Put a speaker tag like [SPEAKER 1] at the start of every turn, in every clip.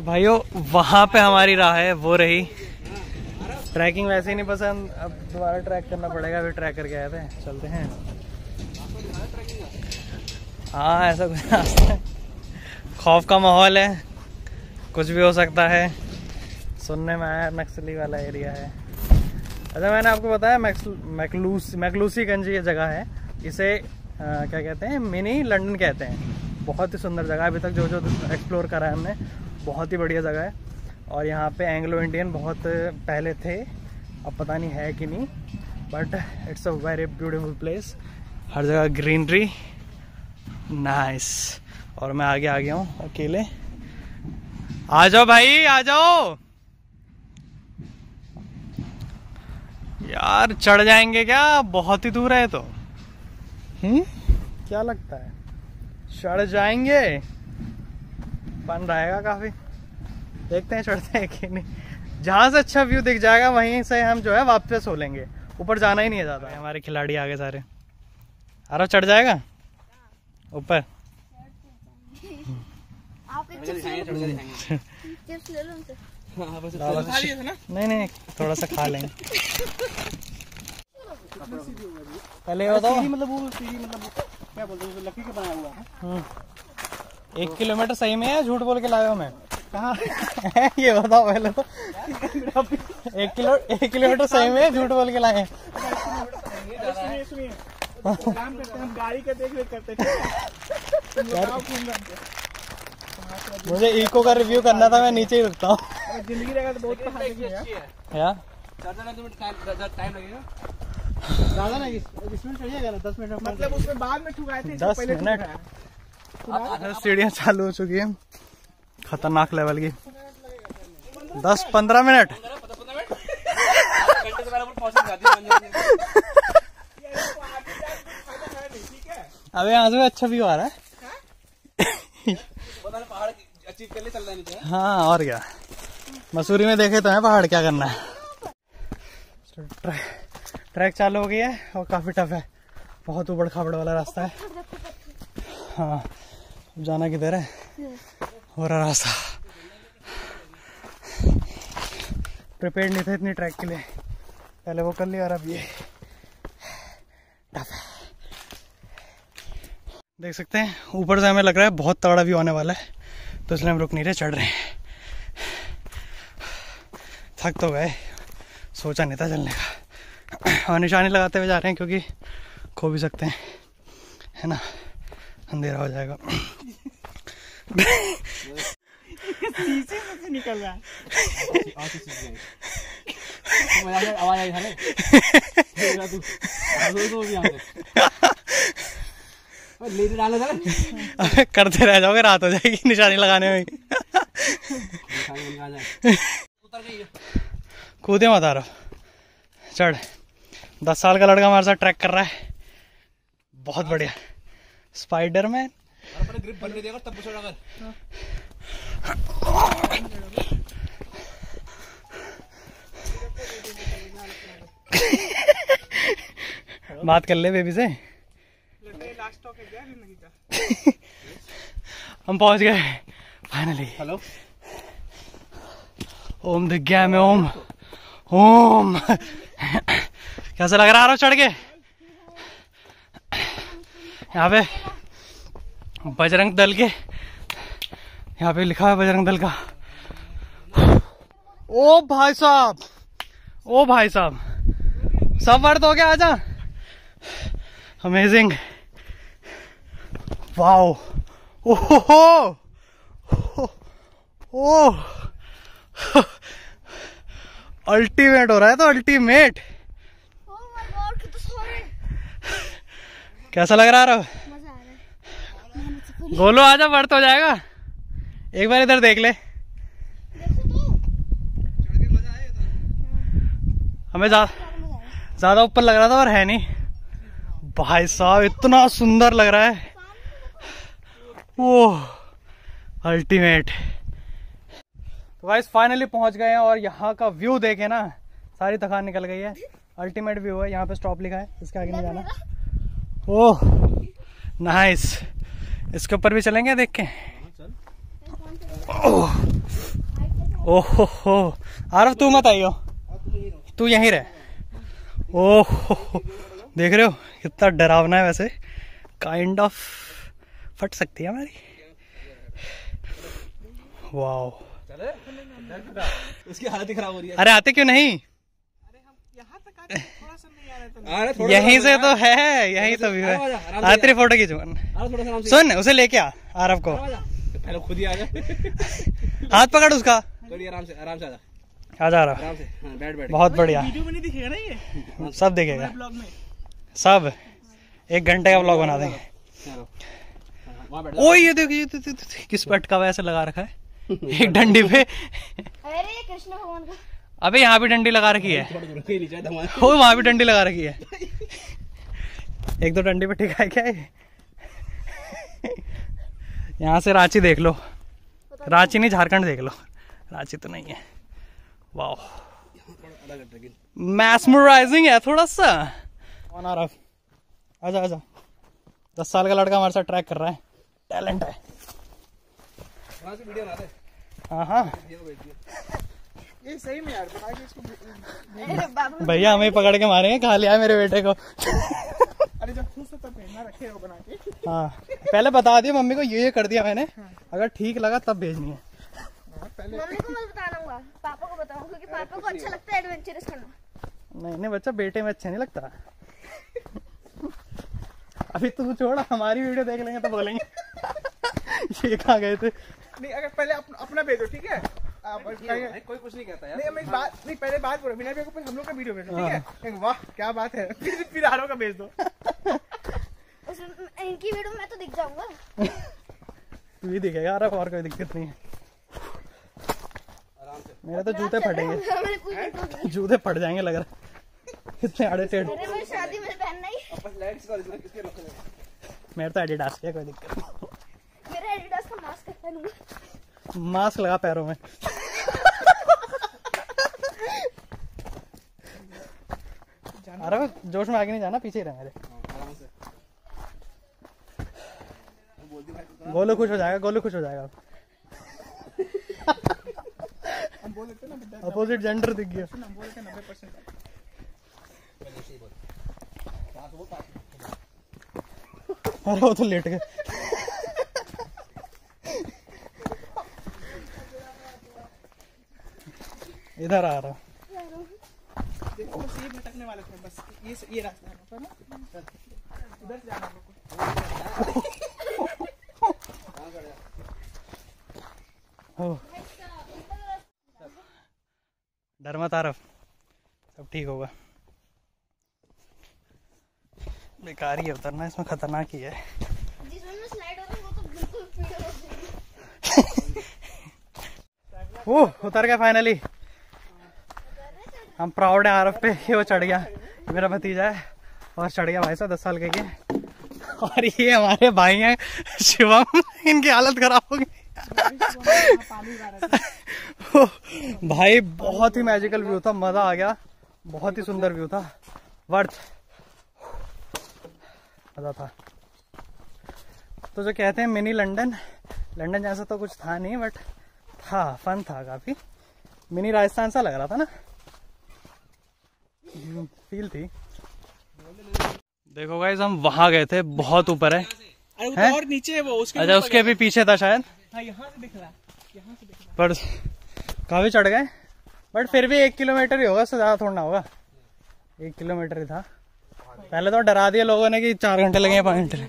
[SPEAKER 1] तो भाइयों वहाँ पे हमारी राह है वो रही। ट्रैकिंग वैसे ही नहीं पसंद अब दोबारा ट्रैक करना पड़ेगा अभी ट्रैक करके आए थे चलते हैं। हाँ ऐसा कुछ खौफ का माहौल है कुछ भी हो सकता है। सुनने में आया नक्सली वाला एरिया है। अच्छा मैंने आपको बताया मैकलूस मैकलूसी गंज ये जगह है। इसे आ, क्या कहते हैं मिनी लंदन कहते हैं। बहुत ही सुंदर जगह अभी तक जो जो एक्सप्लोर करा है हमने बहुत ही बढ़िया जगह है। और यहाँ पे एंग्लो इंडियन बहुत पहले थे अब पता नहीं है कि नहीं but it's a very beautiful place हर जगह ग्रीनरी नाइस और मैं आगे आ गया हूँ अकेले। आ जाओ भाई आ जाओ। यार चढ़ जाएँगे क्या? बहुत ही दूर है तो। हम्म? क्या लगता है? चढ़ जाएँगे। बन रहेगा काफ़ी। देखते हैं चढ़ते हैं कि नहीं। जहाँ से अच्छा व्यू दिख जाएगा वहीं से हम जो है वापस हो लेंगे ऊपर जाना ही नहीं है ज़्यादा। हमारे खिलाड़ी आगे सारे। अरे चढ़ जाएगा? ऊपर। नहीं नहीं थोड़ा सा खा लेंगे। पहले बताओ।
[SPEAKER 2] मतलब वो मतलब क्या बोलते हैं लकड़ी का बनाया हुआ है।
[SPEAKER 1] हम्म। एक किलोमीटर सही में है झूठ बोल के लाया हूँ मैं?
[SPEAKER 2] कहाँ?
[SPEAKER 1] ये बताओ पहले तो। एक किलो एक किलोमीटर सही में है झूठ बोल के लाए
[SPEAKER 2] सुनिए सुनिए काम करते गाड़ी का देख रेख करते बताओ कि हम
[SPEAKER 1] मुझे इको का रिव्यू करना था मैं नीचे ही रुकता हूँ।
[SPEAKER 2] ज़िंदगी रहेगा तो बहुत
[SPEAKER 3] टाइम लगेगा
[SPEAKER 2] इस- इसमें दस मिनट मतलब उसमें बाद में ठुकाए थे
[SPEAKER 1] दस
[SPEAKER 2] पहले
[SPEAKER 1] मिनट। सीढ़ियाँ चालू हो चुकी है। खतरनाक लेवल की। दस पंद्रह मिनट। अबे यहाँ से अच्छा व्यू आ रहा है। हाँ और क्या। मसूरी में देखे तो है पहाड़, क्या करना है। ट्रैक ट्रैक चालू हो गई है और काफ़ी टफ है। बहुत उबड़ खाबड़ वाला रास्ता है। हाँ। जाना किधर है? हो रहा रास्ता। प्रिपेयर नहीं थे इतनी ट्रैक के लिए। पहले वो कर लिया और अब ये। टफ देख सकते हैं, ऊपर से हमें लग रहा है बहुत तगड़ा व्यू आने वाला है। तो इसलिए हम रुक नहीं रहे, चढ़ रहे हैं। थक तो गए। सोचा नहीं था चलने का। और निशानी लगाते हुए जा रहे हैं क्योंकि खो भी सकते हैं। है ना? अंधेरा हो जाएगा।
[SPEAKER 2] निकल रहा है।
[SPEAKER 1] करते रह जाओगे रात हो जाएगी निशानी लगाने में। कूदे मत आ रहा चढ़। दस साल का लड़का हमारे साथ ट्रैक कर रहा है। बहुत बढ़िया। स्पाइडर मैन
[SPEAKER 3] और अपने ग्रिप बन देगा तब अगर
[SPEAKER 1] बात कर ले बेबी से। हम पहुँच गए। फाइनली
[SPEAKER 3] हेलो
[SPEAKER 1] ओम दिख गया हमें ओम ओम कैसा लग रहा है चढ़ के? यहाँ पे बजरंग दल के, यहाँ पे लिखा है बजरंग दल का। ओ भाई साहब, ओ भाई साहब, सब वर्ड हो गया आजा। अमेजिंग वाओ ओहो। ओह अल्टीमेट हो रहा है तो अल्टीमेट कैसा लग रहा है
[SPEAKER 4] रहा है।
[SPEAKER 1] गोलू आजा बढ़त हो जाएगा। एक बार इधर देख ले।
[SPEAKER 4] तो
[SPEAKER 1] हमें ज़्यादा ऊपर लग रहा था और है नहीं। भाई साहब इतना सुंदर लग रहा है। ओह अल्टीमेट तो भाई फाइनली पहुँच गए हैं और यहाँ का व्यू देखे ना सारी थकान निकल गई है। अल्टीमेट व्यू है यहाँ पे स्टॉप लिखा है इसके आगे नहीं जाना। ओह नाइस इसके ऊपर भी चलेंगे देख के? ओह ओहो हो आरफ तू मत आइयो। तू यहीं रह। ओहो देख रहे हो कितना डरावना है वैसे। काइंड ऑफ़ फट सकती है हमारी। वाओ
[SPEAKER 3] उसकी हालत ही खराब हो रही है।
[SPEAKER 1] अरे आते क्यों नहीं?
[SPEAKER 2] यहाँ सा
[SPEAKER 3] थोड़ा
[SPEAKER 1] यहीं से तो है। यहीं तो भी है।
[SPEAKER 3] आराम से, आराम से
[SPEAKER 1] आ तेरी फ़ोटो खींचू
[SPEAKER 3] आ रहा थोड़ा सा आराम से।
[SPEAKER 1] सुन उसे लेके आ आरफ को।
[SPEAKER 3] पहले खुद ही आ जा।
[SPEAKER 1] हाथ पकड़ उसका।
[SPEAKER 3] थोड़ी आराम से आराम से आ जा।
[SPEAKER 1] आ जा रहा।
[SPEAKER 3] आराम से हाँ, बैठ बैठ।
[SPEAKER 1] बहुत बढ़िया।
[SPEAKER 2] वीडियो में नहीं दिखेगा ना ये?
[SPEAKER 1] सब देखेगा। सब। एक घंटे का ब्लॉग बना देंगे।
[SPEAKER 3] हाँ,
[SPEAKER 1] ओ ये देखो ये किस पट का वैसे लगा रखा है? एक डंडी पे।
[SPEAKER 4] अरे कृष्ण भगवान का।
[SPEAKER 1] अबे यहाँ भी डंडी लगा रखी है।
[SPEAKER 3] थोड़ा दूर कहीं नीचे है धमाल
[SPEAKER 1] हो वहाँ भी डंडी लगा रखी है। एक दो डंडी पे टिका है क्या यहाँ से रांची देख लो। रांची नहीं झारखंड देख लो। रांची तो नहीं है। वाह मैस्मराइजिंग है थोड़ा सा। कौन आ रहा है? आजा आजा। दस साल का लड़का हमारे साथ ट्रैक कर रहा है। टैलेंट है।
[SPEAKER 3] वहाँ से वीडियो
[SPEAKER 1] हाँ हाँ।
[SPEAKER 2] ये सही में यार बना के इसको
[SPEAKER 1] भैया हमें पकड़ के मारेंगे खा लिया है मेरे बेटे को।
[SPEAKER 2] अरे जब खुश होता पहनना रखे हो बना के।
[SPEAKER 1] हाँ पहले बता दिया मम्मी को ये ये कर दिया मैंने। अगर ठीक लगा तब भेजनी है।
[SPEAKER 4] मम्मी को मत बताऊँगा पापा को बताऊँगा क्योंकि पापा को अच्छा लगता है एडवेंचरस करना।
[SPEAKER 1] नहीं नहीं बच्चा बेटे में अच्छा नहीं लगता। अभी तू छोड़ हमारी वीडियो देख लेंगे तो बोलेंगे। ये कहाँ गए थे?
[SPEAKER 2] नहीं अगर पहले अप, अपना भेजो ठीक है?
[SPEAKER 3] कोई कुछ नहीं कहता यार।
[SPEAKER 2] नहीं हम एक बात नहीं पहले बात बोलो बिना को हम लोग का वीडियो भेजो ठीक है? एक वाह क्या बात है। फिर फिर आरो का भेज दो।
[SPEAKER 4] इनकी वीडियो में तो दिख जाऊँगा।
[SPEAKER 1] तू ही दिखेगा और कोई दिक्कत नहीं है।
[SPEAKER 3] आराम से।
[SPEAKER 1] मेरे तो जूते फटेंगे
[SPEAKER 4] कहा।
[SPEAKER 1] जूते फट जाएँगे लग रहा है। इतने आड़े टेढ़
[SPEAKER 4] शादी में पहनना ही
[SPEAKER 3] बस लाइट्स का इसमें किसके रखो
[SPEAKER 1] मेरे तो एडिडास के कोई दिक्कत नहीं।
[SPEAKER 4] मेरा एडिडास का मास्क पहनूँगा।
[SPEAKER 1] मास्क लगा पैरों में। अरे जोश में आगे नहीं जाना, पीछे ही रह मेरे। गोलू खुश हो जाएगा, गोलू खुश हो जाएगा। अपोजिट जेंडर दिख गया। अरे वो तो लेट गए। इधर आ रहा।
[SPEAKER 2] देखो बस ये भटकने वाले थे बस ये ये रास्ता है होता ना उधर से जाना हम
[SPEAKER 1] डर मत आरफ सब ठीक होगा बेकार ही है उतरना इसमें खतरनाक ही है
[SPEAKER 4] वो तो
[SPEAKER 1] उतर गया फाइनली हम प्राउड है आरफ पे कि वो चढ़ गया। मेरा भतीजा है, और चढ़ गया भाई साहब, दस साल के के और ये हमारे भाई हैं, शिवम, इनकी हालत खराब हो गई। भाई बहुत ही मैजिकल व्यू था, मज़ा आ गया। बहुत ही सुंदर व्यू था। वर्थ मज़ा था। तो जो कहते हैं मिनी लंदन लंदन जैसा तो कुछ था नहीं बट था फन था काफ़ी। मिनी राजस्थान सा लग रहा था ना? फील थी। देखो गाइस हम वहाँ गए थे बहुत ऊपर है।
[SPEAKER 2] अरे वो
[SPEAKER 1] हैं?
[SPEAKER 2] तो और नीचे है वो उसके
[SPEAKER 1] अच्छा उसके भी पीछे था शायद।
[SPEAKER 2] हाँ यहाँ से दिख रहा यहाँ से दिख रहा
[SPEAKER 1] पर काफ़ी चढ़ गए। बट फिर भी एक किलोमीटर ही होगा उससे ज़्यादा थोड़ा ना होगा। एक किलोमीटर ही था। पहले तो डरा दिया लोगों ने कि चार घंटे लगे पाँच घंटे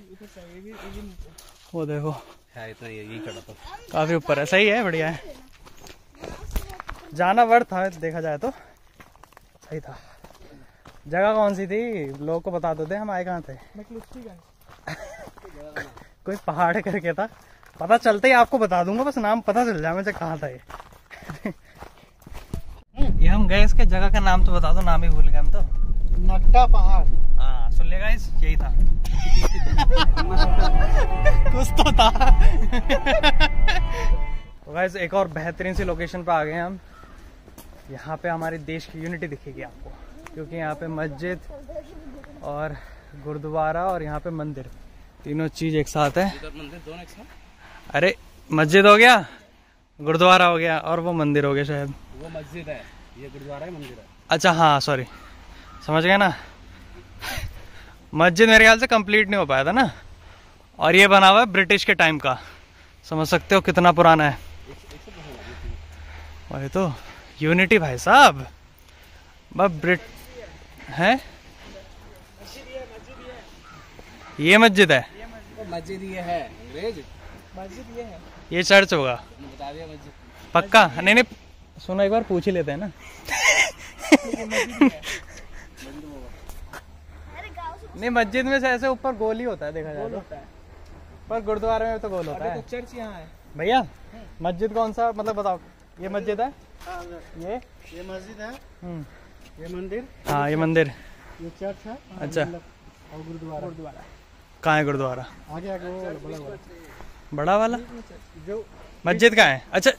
[SPEAKER 1] वो देखो।
[SPEAKER 3] है यही
[SPEAKER 1] काफ़ी ऊपर है। सही है बढ़िया है। जाना वर्थ था देखा जाए तो। सही था। जगह कौन सी थी? लोगों को बता दो थे हम आए कहाँ थे? कोई पहाड़ करके था। पता चलते ही आपको बता दूँगा बस नाम पता चल जाए मुझे कहाँ था ये। ये हम गए इसके जगह का नाम तो बता दो नाम ही भूल गए हम तो।
[SPEAKER 2] नट्टा पहाड़।
[SPEAKER 1] हाँ सुन लेगा इस यही था। कुछ तो था। तो एक और बेहतरीन सी लोकेशन पे आ गए हम। यहाँ पे हमारे देश की यूनिटी दिखेगी आपको। क्योंकि यहाँ पे मस्जिद और गुरुद्वारा और यहाँ पे मंदिर। तीनों चीज़ एक साथ है। अरे मस्जिद हो गया? गुरुद्वारा हो गया और वो मंदिर हो गया शायद।
[SPEAKER 3] वो मस्जिद है। ये गुरुद्वारा है मंदिर है।
[SPEAKER 1] अच्छा हाँ सॉरी समझ गए ना? मस्जिद मेरे ख्याल से कंप्लीट नहीं हो पाया था ना? और ये बना हुआ है ब्रिटिश के टाइम का। समझ सकते हो कितना पुराना है। वही तो। यूनिटी भाई साहब। बस ब्रिट है? ये मस्जिद है।
[SPEAKER 3] मस्जिद ये है अंग्रेज़?
[SPEAKER 2] मस्जिद ये है।
[SPEAKER 1] ये चर्च होगा।
[SPEAKER 3] बता दिया मस्जिद।
[SPEAKER 1] पक्का? नहीं नहीं सुनो एक बार पूछ ही लेते हैं ना।
[SPEAKER 4] अरे गाँव से
[SPEAKER 1] नहीं मस्जिद में से ऐसे ऊपर गोल ही होता है देखा जाए
[SPEAKER 2] गोल
[SPEAKER 1] तो।
[SPEAKER 2] है।
[SPEAKER 1] पर गुरुद्वारे में तो गोल होता है।
[SPEAKER 2] चर्च यहाँ है।
[SPEAKER 1] भैया मस्जिद कौन सा मतलब बताओ ये मस्जिद है? ये?
[SPEAKER 5] ये मस्जिद है।
[SPEAKER 1] हम्म,
[SPEAKER 5] ये मंदिर?
[SPEAKER 1] हाँ ये मंदिर।
[SPEAKER 5] ये चर्च है?
[SPEAKER 1] अच्छा।
[SPEAKER 5] और गुरुद्वारा।
[SPEAKER 2] गुरुद्वारा।
[SPEAKER 1] कहाँ है गुरुद्वारा?
[SPEAKER 5] आगे आगे वो बड़ा
[SPEAKER 1] वाला।
[SPEAKER 5] जो
[SPEAKER 1] मस्जिद कहाँ है? अच्छा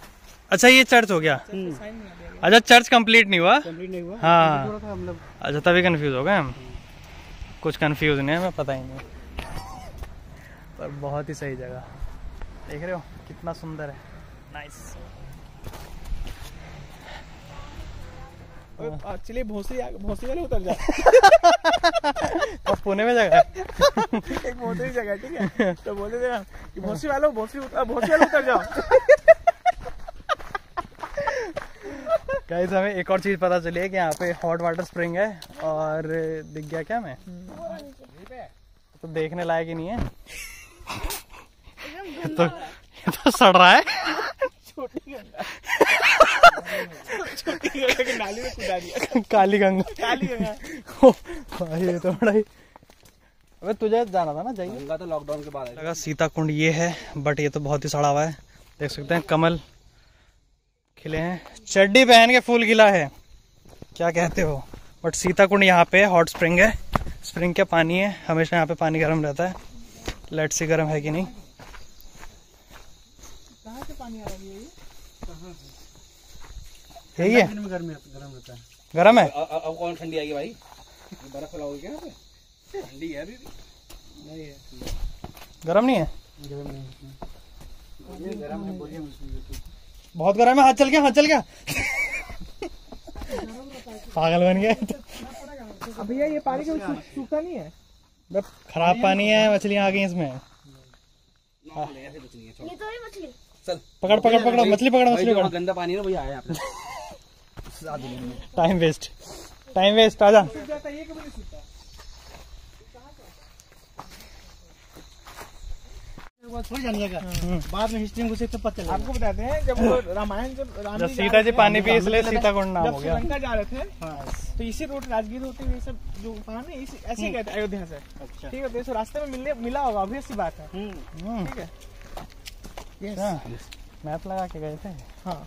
[SPEAKER 1] अच्छा ये चर्च हो गया।
[SPEAKER 2] गया
[SPEAKER 1] अच्छा चर्च कंप्लीट नहीं हुआ?
[SPEAKER 5] कंप्लीट नहीं हुआ।
[SPEAKER 1] हाँ।
[SPEAKER 5] मतलब
[SPEAKER 1] अच्छा तभी कंफ्यूज हो गए हम। कुछ कंफ्यूज नहीं है हमें पता ही नहीं। पर बहुत ही सही जगह। देख रहे हो कितना सुंदर है। नाइस
[SPEAKER 2] चलिए भोसरी आ- भोसरी वाले उतर जाओ
[SPEAKER 1] अब पुणे में जगह।
[SPEAKER 2] एक भोसरी जगह ठीक है? तो बोले थे कि भोसरी वालों भोसरी उतर भोसरी वाले उतर जाओ।
[SPEAKER 1] गाइस हमें एक और चीज़ पता चली है कि यहाँ पे हॉट वाटर स्प्रिंग है और दिख गया क्या मैं तो देखने लायक ही नहीं है। तो ये तो सड़ रहा है।
[SPEAKER 2] नाली में कुदा दिया
[SPEAKER 1] काली गंगा
[SPEAKER 2] काली गंगा
[SPEAKER 1] ये तो बड़ा ही अबे तुझे जाना था ना जाइए
[SPEAKER 3] गंगा तो लॉकडाउन के बाद है
[SPEAKER 1] लगा सीता कुंड ये है बट ये तो बहुत ही सड़ा हुआ है। देख सकते हैं कमल खिले हैं। चड्डी पहन के फूल खिला है। क्या कहते हो? बट सीता कुंड यहाँ पे हॉट स्प्रिंग है। स्प्रिंग का पानी है? हमेशा यहाँ पे पानी गर्म रहता है। लेट सी गर्म है कि नहीं।
[SPEAKER 2] कहाँ से पानी आ रहा है
[SPEAKER 1] यही है।
[SPEAKER 5] गर्मी रहता है।
[SPEAKER 1] गर्म है।
[SPEAKER 3] अब कौन ठंडी आएगी भाई? बर्फ़ लगाओगे क्या ठंडी है अभी
[SPEAKER 5] नहीं है।
[SPEAKER 1] गर्म नहीं है?
[SPEAKER 5] गर्म नहीं है। इसमें। ये गर्म है बोलिए
[SPEAKER 1] बहुत गर्म है हाथ चल गया हाथ चल गया। पागल बन गया।
[SPEAKER 2] भैया ये पानी कभी सूख- नहीं है?
[SPEAKER 1] खराब पानी है मछलियाँ आ गई इसमें।
[SPEAKER 3] है है छोड़।
[SPEAKER 4] ये तो मछली।
[SPEAKER 3] चल।
[SPEAKER 1] पकड़ पकड़ पकड़ मछली पकड़ मछली पकड़।
[SPEAKER 3] गंदा पानी ना भैया आया पे
[SPEAKER 1] टाइम वेस्ट टाइम वेस्ट आजा
[SPEAKER 2] है
[SPEAKER 5] बाद में हिस्ट्री में घुसे तो पता
[SPEAKER 2] आपको बताते हैं जब रामायण जब राम
[SPEAKER 1] सीता
[SPEAKER 2] जी
[SPEAKER 1] पानी पी इसलिए सीता कुंड नाम हो गया।
[SPEAKER 2] श्रीलंका जा रहे थे तो इसी रूट राजगीर होते हुए सब जो कहा ना ऐसे ही गए थे अयोध्या से।
[SPEAKER 5] अच्छा।
[SPEAKER 2] ठीक है तो रास्ते में मिलने मिला होगा ऑब्वियस सी बात है।
[SPEAKER 1] हम्म,
[SPEAKER 2] ठीक है।
[SPEAKER 1] मैप लगा के गए थे।
[SPEAKER 2] हाँ।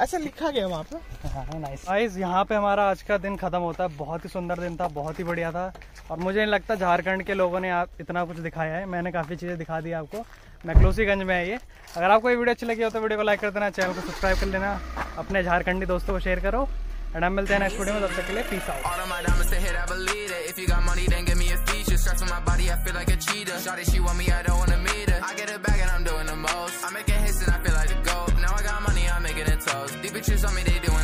[SPEAKER 2] ऐसा लिखा गया वहाँ पे।
[SPEAKER 1] हाँ नाइस गाइस यहाँ पे हमारा आज का दिन खत्म होता है। बहुत ही सुंदर दिन था बहुत ही बढ़िया था। और मुझे नहीं लगता झारखंड के लोगों ने आप इतना कुछ दिखाया है। मैंने काफ़ी चीज़ें दिखा दी आपको। मैकलोसीगंज में है ये। अगर आपको ये वीडियो अच्छी लगी हो तो वीडियो को लाइक कर देना चैनल को सब्सक्राइब कर लेना। अपने झारखंडी दोस्तों को शेयर करो। एंड हम मिलते हैं नेक्स्ट वीडियो में। तब तक के लिए peace out.
[SPEAKER 6] I get it back and I'm doing the most. I'm making hits and I feel like toast. These bitches on me, they doing